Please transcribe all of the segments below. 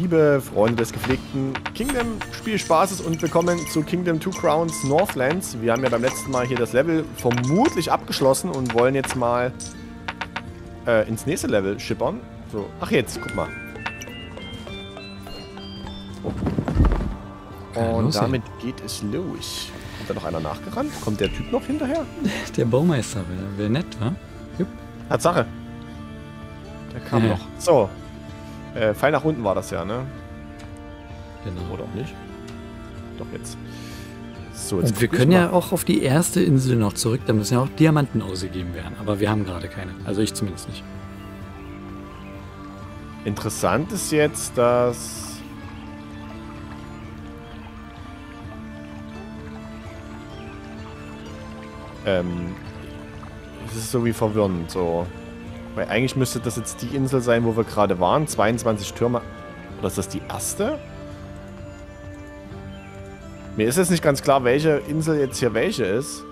Liebe Freunde des gepflegten Kingdom-Spielspaßes und willkommen zu Kingdom Two Crowns Northlands. Wir haben ja beim letzten Mal hier das Level vermutlich abgeschlossen und wollen jetzt mal äh, ins nächste Level schippern. So, ach jetzt, guck mal. Und los, damit geht es los. Kommt da noch einer nachgerannt? Kommt der Typ noch hinterher? Der Baumeister wäre wär nett, wa? Jupp. Tatsache. Der kam Ja. noch. So. Äh, Pfeil nach unten war das ja, ne? Genau. Oder auch nicht? Doch jetzt. So, jetzt Und wir können ja auch auf die erste Insel noch zurück. Da müssen ja auch Diamanten ausgegeben werden. Aber wir haben gerade keine. Also ich zumindest nicht. Interessant ist jetzt, dass. Ähm. Es ist so wie verwirrend, so. Weil eigentlich müsste das jetzt die Insel sein, wo wir gerade waren. 22 Türme. Oder ist das die erste? Mir ist jetzt nicht ganz klar, welche Insel jetzt hier welche ist.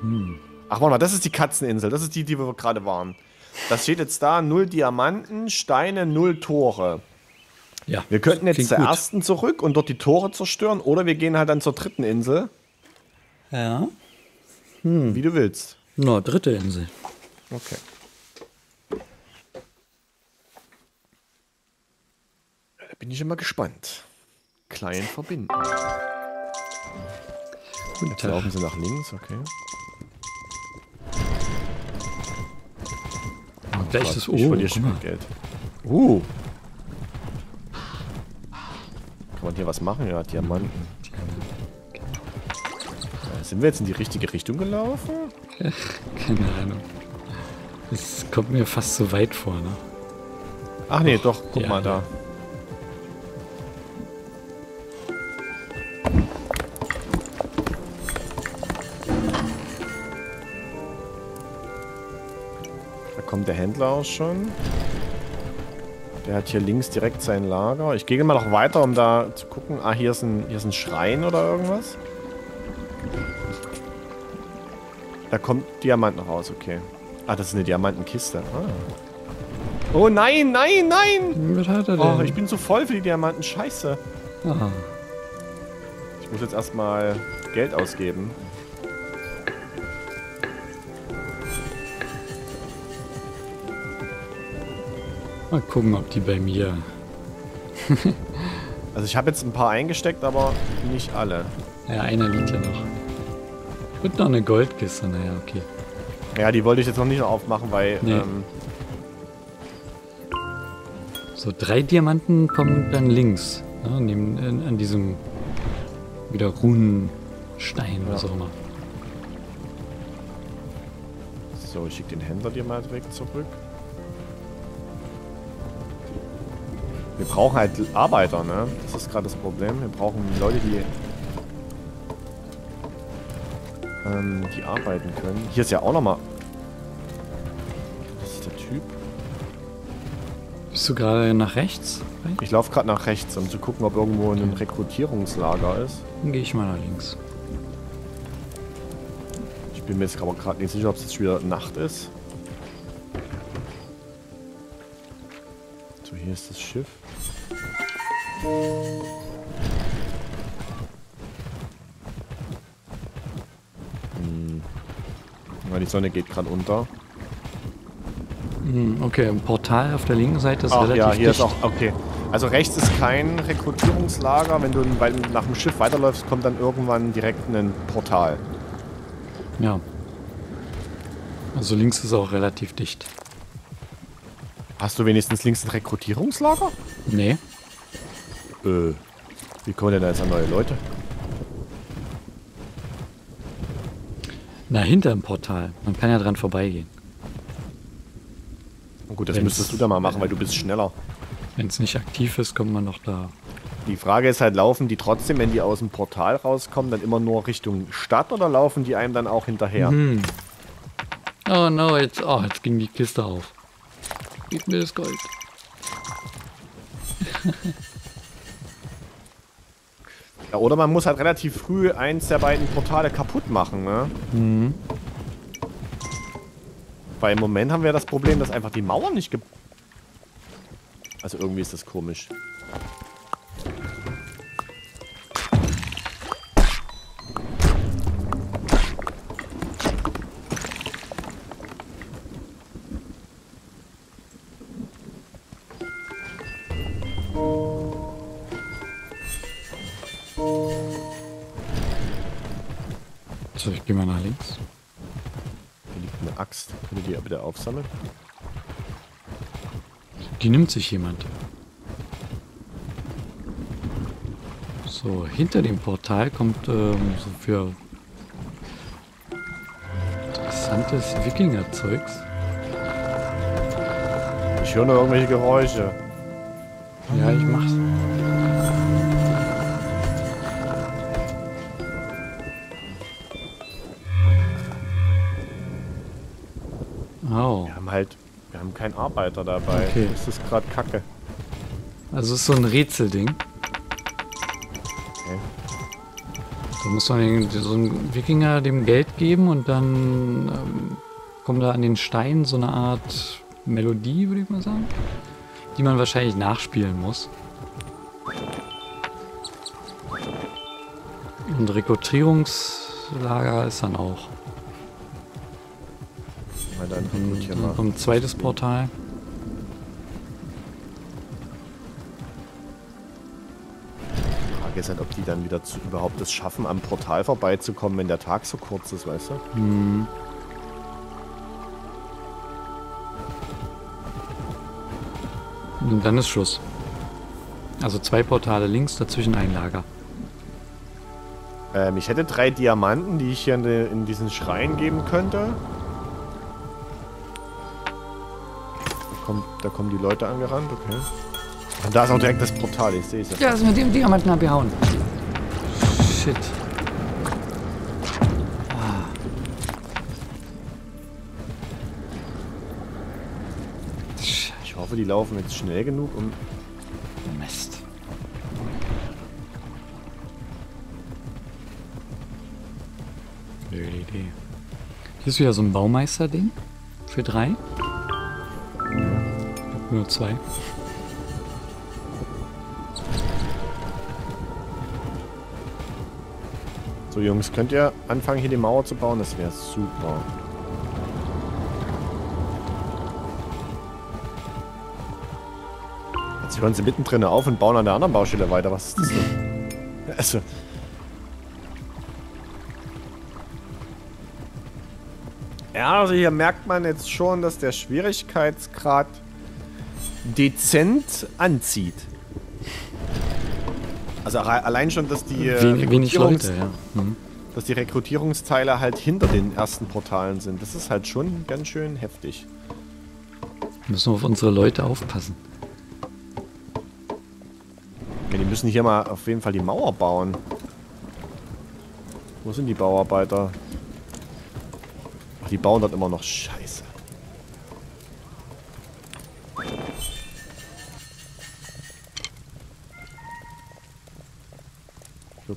Hm. Ach, warte mal, das ist die Katzeninsel. Das ist die, die wir gerade waren. Das steht jetzt da, null Diamanten, Steine, null Tore. Ja. Wir könnten jetzt zur gut. ersten zurück und dort die Tore zerstören oder wir gehen halt dann zur dritten Insel, Ja. wie du willst. No, dritte Insel. Okay. Bin ich immer gespannt. Klein verbinden. Jetzt laufen sie nach links, okay. Und gleich das ich Oh, verliere guck mal. Spielgeld. Uh. Kann man hier was machen? Ja, Diamanten. Äh, Sind wir jetzt in die richtige Richtung gelaufen? Keine Ahnung. Das kommt mir fast so weit vor, ne? Ach nee, doch, guck ja, mal da. ja. Kommt der Händler auch schon. Der hat hier links direkt sein Lager. Ich gehe mal noch weiter, um da zu gucken. Ah, hier ist ein, hier ist ein Schrein oder irgendwas. Da kommt Diamanten raus, okay. Ah, das ist eine Diamantenkiste. Ah. Oh nein, nein, nein! Was hat er Oh, denn? ich bin zu voll für die Diamanten. Scheiße. ah, Ich muss jetzt erstmal Geld ausgeben. Mal gucken, ob die bei mir. Also ich habe jetzt ein paar eingesteckt, aber nicht alle. Ja, einer liegt ja noch. Und noch eine Goldkiste, naja, okay. Ja, die wollte ich jetzt noch nicht aufmachen, weil Nee. ähm, So, drei Diamanten kommen dann links. Ja, neben, an, an diesem wieder Runenstein, was auch immer. So, ich schicke den Händler dir mal direkt zurück. Wir brauchen halt Arbeiter, ne? Das ist gerade das Problem. Wir brauchen Leute, die ähm, die arbeiten können. Hier ist ja auch nochmal. Das ist der Typ. Bist du gerade nach rechts? Ich laufe gerade nach rechts, um zu gucken, ob irgendwo ein Rekrutierungslager ist. Dann gehe ich mal nach links. Ich bin mir jetzt aber gerade nicht sicher, ob es jetzt wieder Nacht ist. So, hier ist das Schiff. Hm. Die Sonne geht gerade unter. Hm, okay, ein Portal auf der linken Seite ist Ach relativ ja, hier dicht. ist auch. Okay. Also rechts ist kein Rekrutierungslager. Wenn du nach dem Schiff weiterläufst, kommt dann irgendwann direkt ein Portal. Ja. Also links ist auch relativ dicht. Hast du wenigstens links ein Rekrutierungslager? Nee. Äh, wie kommen denn da jetzt an neue Leute? Na, hinter dem Portal. Man kann ja dran vorbeigehen. Gut, das Wenn's- müsstest du da mal machen, weil du bist schneller. Wenn es nicht aktiv ist, kommt man noch da. Die Frage ist halt, laufen die trotzdem, wenn die aus dem Portal rauskommen, dann immer nur Richtung Stadt oder laufen die einem dann auch hinterher? Hm. Oh no, jetzt, oh, jetzt ging die Kiste auf. Gib mir das Gold. Ja, oder man muss halt relativ früh eins der beiden Portale kaputt machen, ne? Mhm. Weil im Moment haben wir das Problem, dass einfach die Mauer nicht ge... Also irgendwie ist das komisch. Bitte aufsammeln? Die nimmt sich jemand. So, hinter dem Portal kommt ähm, so für interessantes Wikinger-Zeugs. Ich höre nur irgendwelche Geräusche. Ja, ich mach's. Keinen Arbeiter dabei. Okay. Das ist gerade kacke. also es ist so ein Rätselding. Okay. Da muss man den, so einen Wikinger dem Geld geben und dann ähm, kommt da an den Stein so eine Art Melodie, würde ich mal sagen, die man wahrscheinlich nachspielen muss. Und Rekrutierungslager ist dann auch. Mal dann Und rekrutieren dann wir. kommt ein zweites Portal. Die Frage ist halt, ob die dann wieder zu, überhaupt es schaffen, am Portal vorbeizukommen, wenn der Tag so kurz ist, weißt du? Hm. Und dann ist Schluss. Also zwei Portale links, dazwischen ein Lager. Ähm, ich hätte drei Diamanten, die ich hier in, in diesen Schrein geben könnte. Kommt, da kommen die Leute angerannt, okay. Und da ist auch direkt das Portal, ich sehe es. Ja, ist mit dem Diamanten abgehauen. Shit. Ah. Ich hoffe, die laufen jetzt schnell genug, um... Mist. Blöde Idee. Hier ist wieder so ein Baumeister-Ding. Für drei. Nur zwei. So, Jungs, könnt ihr anfangen, hier die Mauer zu bauen? Das wäre super. Jetzt hören sie mittendrin auf und bauen an der anderen Baustelle weiter. Was ist das denn? Also... Ja, also hier merkt man jetzt schon, dass der Schwierigkeitsgrad dezent anzieht. Also alle- allein schon, dass die, äh, Wen, wenig Leute, ja. Mhm. dass die Rekrutierungsteile halt hinter den ersten Portalen sind. Das ist halt schon ganz schön heftig. Müssen wir auf unsere Leute aufpassen. Ja, die müssen hier mal auf jeden Fall die Mauer bauen. Wo sind die Bauarbeiter? Ach, die bauen dort immer noch Scheiße.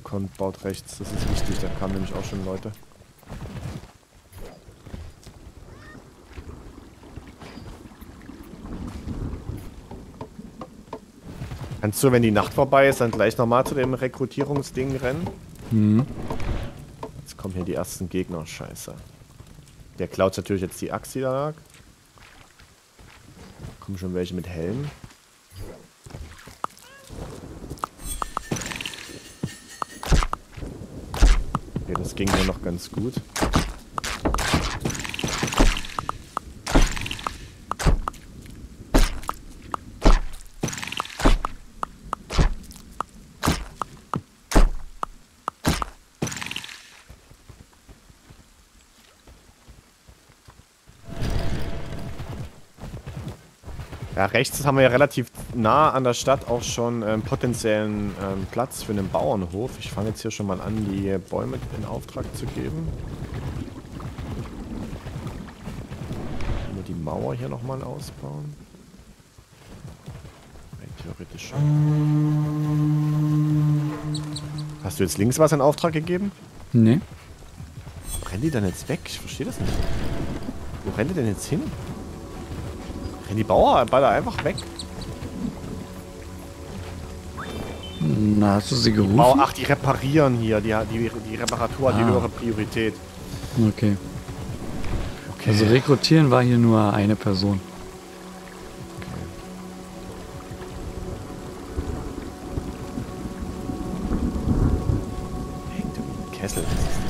Lokon baut rechts, das ist wichtig, da kamen nämlich auch schon Leute. Kannst du, wenn die Nacht vorbei ist, dann gleich nochmal zu dem Rekrutierungsding rennen? Mhm. Jetzt kommen hier die ersten Gegner, scheiße. Der klaut natürlich jetzt die Axt, die da lag. Kommen schon welche mit Helm. Ging ja noch ganz gut. Ja, rechts haben wir ja relativ nah an der Stadt auch schon ähm, potenziellen ähm, Platz für einen Bauernhof. Ich fange jetzt hier schon mal an, die Bäume in Auftrag zu geben. Nur die Mauer hier nochmal ausbauen. Rein theoretisch schon. Hast du jetzt links was in Auftrag gegeben? Nee. Wo rennen die denn jetzt weg? Ich verstehe das nicht. Wo rennen die denn jetzt hin? Rennen die Bauarbeiter einfach weg? Na, hast du sie gerufen? Oh, ach, die reparieren hier. Die, die, die Reparatur hat die Ah. höhere Priorität. Okay. Okay. Also rekrutieren war hier nur eine Person. Kessel. Ist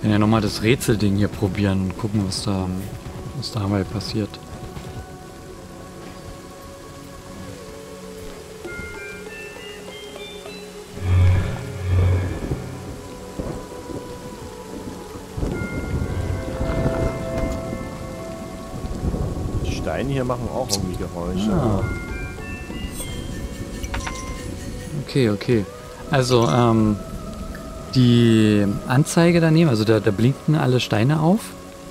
Wir werden ja nochmal das Rätselding hier probieren und gucken, was da, was da mal passiert. Die Steine hier machen auch irgendwie Geräusche. Ah. Okay, okay. Also, ähm, die Anzeige daneben, also da, da blinken alle Steine auf.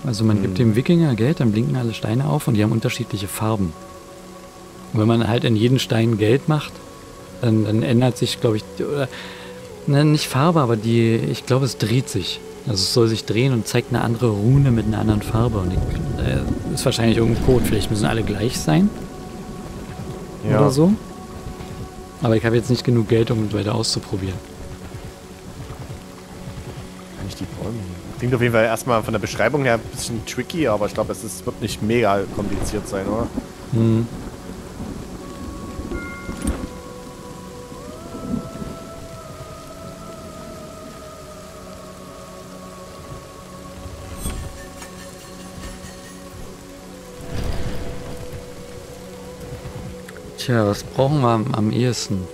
Also man gibt dem Wikinger Geld, dann blinken alle Steine auf und die haben unterschiedliche Farben. Und wenn man halt in jeden Stein Geld macht, dann, dann ändert sich, glaube ich, oder ne, nicht Farbe, aber die, ich glaube, es dreht sich. Also es soll sich drehen und zeigt eine andere Rune mit einer anderen Farbe. Und ich, äh, ist wahrscheinlich irgendein Code. Vielleicht müssen alle gleich sein Ja. oder so. Aber ich habe jetzt nicht genug Geld, um weiter auszuprobieren. Die Bäume hier? Klingt auf jeden Fall erstmal von der Beschreibung her ein bisschen tricky, aber ich glaube, es ist, wird nicht mega kompliziert sein, oder? Hm. Tja, was brauchen wir am, am ehesten?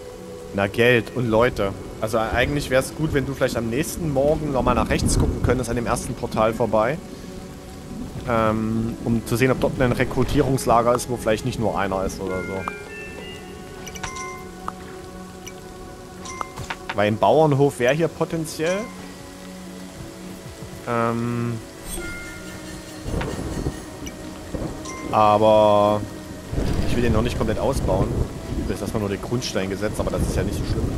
Na, Geld und Leute. Also eigentlich wäre es gut, wenn du vielleicht am nächsten Morgen nochmal nach rechts gucken könntest an dem ersten Portal vorbei. Ähm, um zu sehen, ob dort ein Rekrutierungslager ist, wo vielleicht nicht nur einer ist oder so. Weil ein Bauernhof wäre hier potenziell. Ähm, aber ich will den noch nicht komplett ausbauen. Jetzt erstmal nur den Grundstein gesetzt, aber das ist ja nicht so schlimm.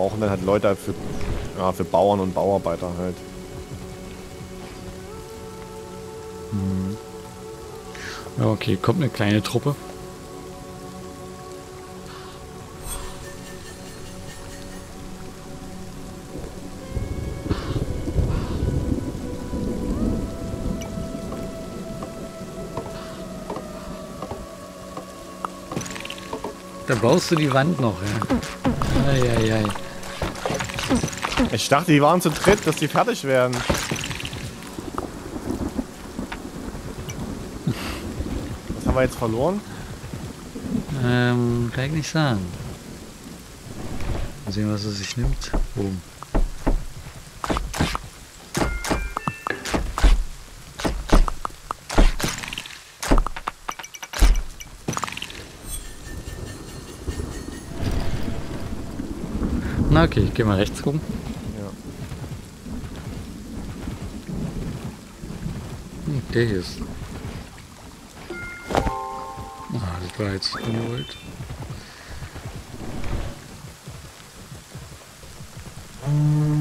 Brauchen dann halt Leute für, ja, für Bauern und Bauarbeiter halt. Ja, okay, kommt eine kleine Truppe. Da baust du die Wand noch, ja. Eieiei. Ich dachte, die waren zu dritt, dass die fertig werden. Was haben wir jetzt verloren? Ähm, kann ich nicht sagen. Mal sehen, was er sich nimmt. Boom. Na okay, ich geh mal rechts gucken. Ja. Hm, der hier ist. Ah, das war jetzt ungewollt. Ja,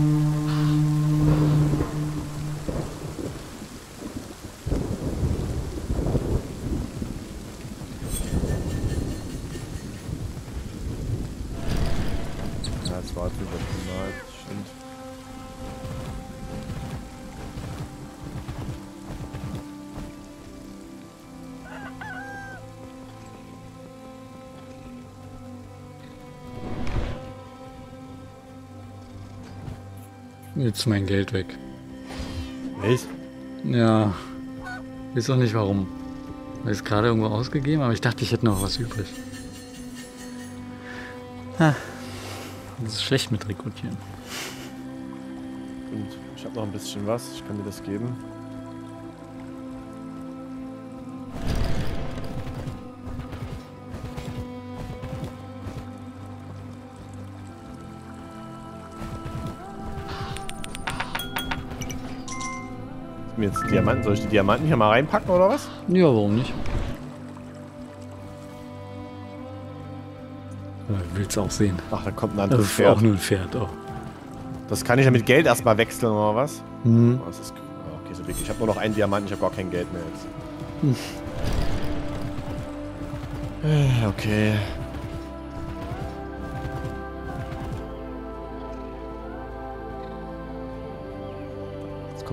Jetzt mein Geld weg. Echt? Ja, weiß auch nicht warum. Habe ich es gerade irgendwo ausgegeben, aber ich dachte, ich hätte noch was übrig. Ah, das ist schlecht mit Rekrutieren. Und ich habe noch ein bisschen was. Ich kann dir das geben. Mir jetzt Diamanten. Soll ich die Diamanten hier mal reinpacken oder was? Ja, warum nicht? Willst du auch sehen? Ach, da kommt ein Das anderes ist Pferd. auch nur ein Pferd. Oh. Das kann ich ja mit Geld erstmal wechseln, oder was? Mhm. Oh, das ist, oh, okay, so wirklich. Ich habe nur noch einen Diamanten, ich habe gar kein Geld mehr jetzt. Äh, Okay.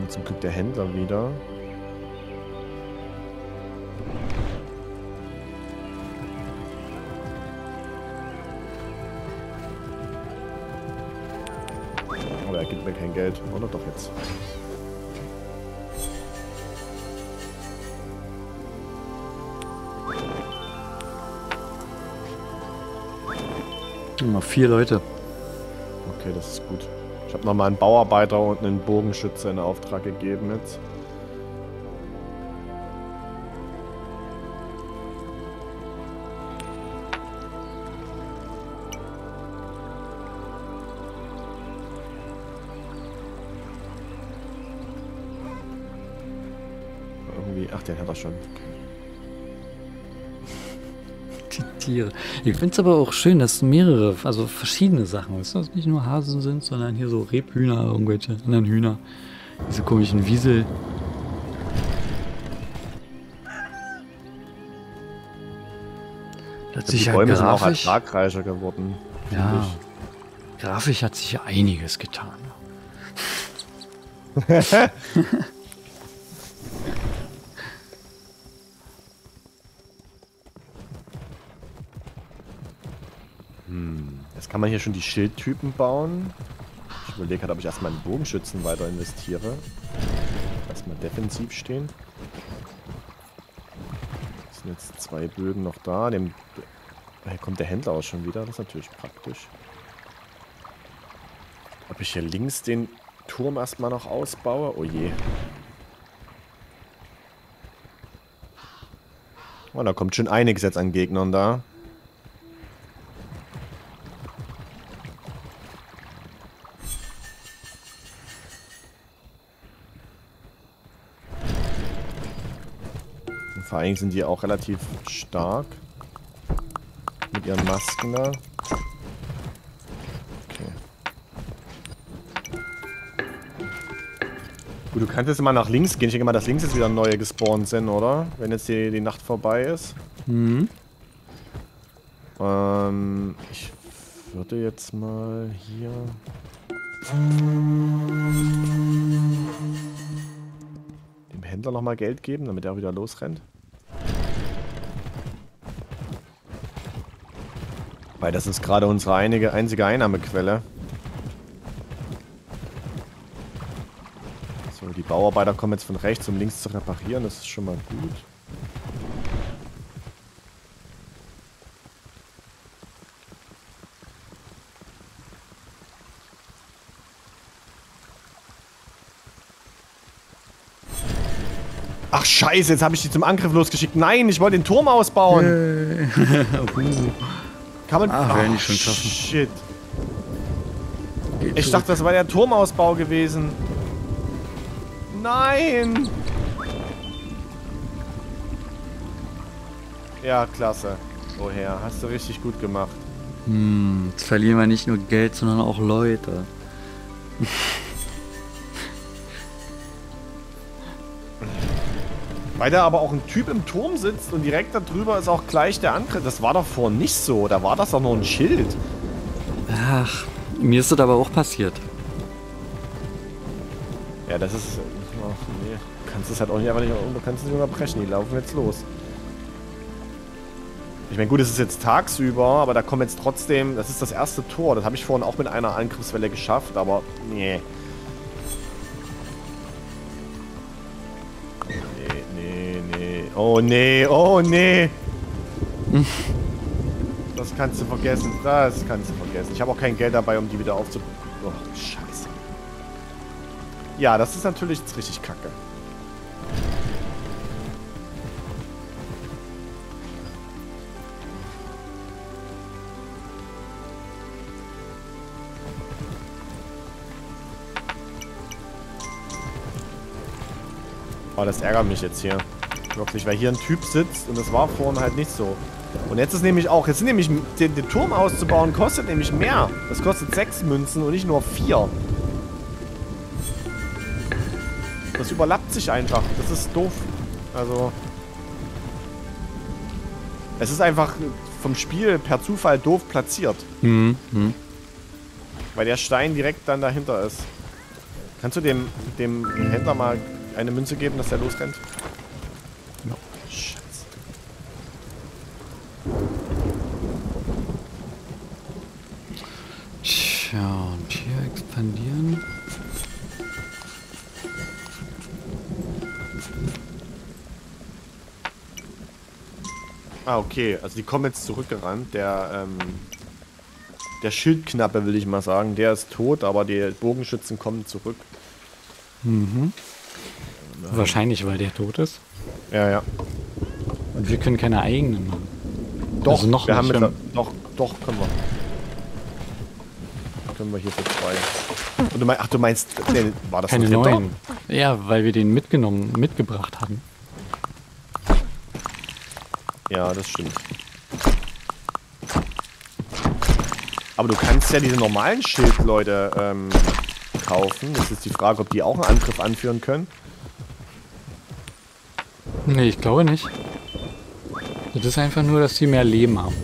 Kommt zum Glück der Händler wieder. Aber er gibt mir kein Geld. Oder doch jetzt? Immer vier Leute. Okay, das ist gut. Habe nochmal einen Bauarbeiter und einen Bogenschütze in Auftrag gegeben jetzt. Irgendwie, ach, den hat er schon. Die Tiere. Ich finde es aber auch schön, dass mehrere, also verschiedene Sachen, weißt du, dass nicht nur Hasen sind, sondern hier so Rebhühner, irgendwelche anderen Hühner. Diese komischen Wiesel. Das Die ja Bäume sind auch ertragreicher geworden. ja, grafisch hat sich ja einiges getan. Jetzt kann man hier schon die Schildtypen bauen. Ich überlege halt, ob ich erstmal in Bogenschützen weiter investiere. Erstmal defensiv stehen. Es sind jetzt zwei Bögen noch da. Dem hier kommt der Händler auch schon wieder. Das ist natürlich praktisch. Ob ich hier links den Turm erstmal noch ausbaue? Oh je. Oh, da kommt schon einiges jetzt an Gegnern da. Dingen sind die auch relativ stark. Mit ihren Masken da. Okay. Gut, du kannst jetzt mal nach links gehen. Ich denke mal, dass links jetzt wieder neue gespawnt sind, oder? Wenn jetzt die, die Nacht vorbei ist. Mhm. Ähm, ich würde jetzt mal hier... Dem Händler nochmal Geld geben, damit er wieder losrennt. Weil das ist gerade unsere einige, einzige Einnahmequelle. So, die Bauarbeiter kommen jetzt von rechts und links zu reparieren, das ist schon mal gut. Ach scheiße, jetzt habe ich die zum Angriff losgeschickt. Nein, ich wollte den Turm ausbauen. Kann man... Ah, werden die Ach, schon schaffen. Shit. Ich dachte, das war der Turmausbau gewesen. Nein! Ja, klasse. Woher? Hast du richtig gut gemacht. Hm, jetzt verlieren wir nicht nur Geld, sondern auch Leute. Weil da aber auch ein Typ im Turm sitzt und direkt da drüber ist auch gleich der Angriff. Das war doch vorhin nicht so. Da war das doch nur ein Schild. Ach, mir ist das aber auch passiert. Ja, das ist... Ach, nee. Du kannst es halt auch nicht einfach nicht... Du kannst es nicht unterbrechen. Die laufen jetzt los. Ich meine, gut, es ist jetzt tagsüber, aber da kommen jetzt trotzdem... Das ist das erste Tor. Das habe ich vorhin auch mit einer Angriffswelle geschafft, aber... Nee. Nee, Oh, nee, oh, nee. Das kannst du vergessen. Das kannst du vergessen. Ich habe auch kein Geld dabei, um die wieder aufzu... Oh, scheiße. Ja, das ist natürlich jetzt richtig kacke. Oh, das ärgert mich jetzt hier klopft weil hier ein Typ sitzt und das war vorhin halt nicht so. Und jetzt ist nämlich auch, jetzt sind nämlich, den, den Turm auszubauen kostet nämlich mehr. Das kostet sechs Münzen und nicht nur vier. Das überlappt sich einfach. Das ist doof. Also. Es ist einfach vom Spiel per Zufall doof platziert. Mhm. mhm. Weil der Stein direkt dann dahinter ist. Kannst du dem, dem Händler mal eine Münze geben, dass der losrennt? Ah, okay. Also die kommen jetzt zurückgerannt. Der, ähm, der Schildknappe, will ich mal sagen, der ist tot, aber die Bogenschützen kommen zurück. Mhm. Wahrscheinlich, weil der tot ist. Ja, ja. Und wir können keine eigenen machen. Doch, Also noch wir haben mit, doch, doch, können wir. Können wir hier für zwei. Und du meinst, ach, du meinst, nee, war das Keine neuen. Ja, weil wir den mitgenommen, mitgebracht haben. Ja, das stimmt. Aber du kannst ja diese normalen Schildleute ähm, kaufen. Jetzt ist die Frage, ob die auch einen Angriff anführen können. Nee, ich glaube nicht. Das ist einfach nur, dass die mehr Leben haben.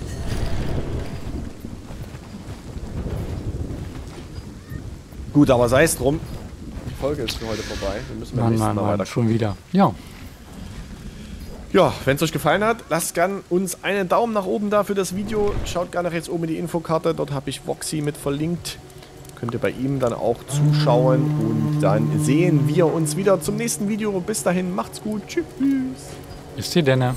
Gut, aber sei es drum. Die Folge ist für heute vorbei. Wir müssen beim nächsten Mal weiter. schon wieder. Ja, Ja, wenn es euch gefallen hat, lasst gern uns einen Daumen nach oben da für das Video. Schaut gerne rechts oben in die Infokarte. Dort habe ich Voxy mit verlinkt. Könnt ihr bei ihm dann auch zuschauen. Und dann sehen wir uns wieder zum nächsten Video. Bis dahin, macht's gut. Tschüss. ist dir denn?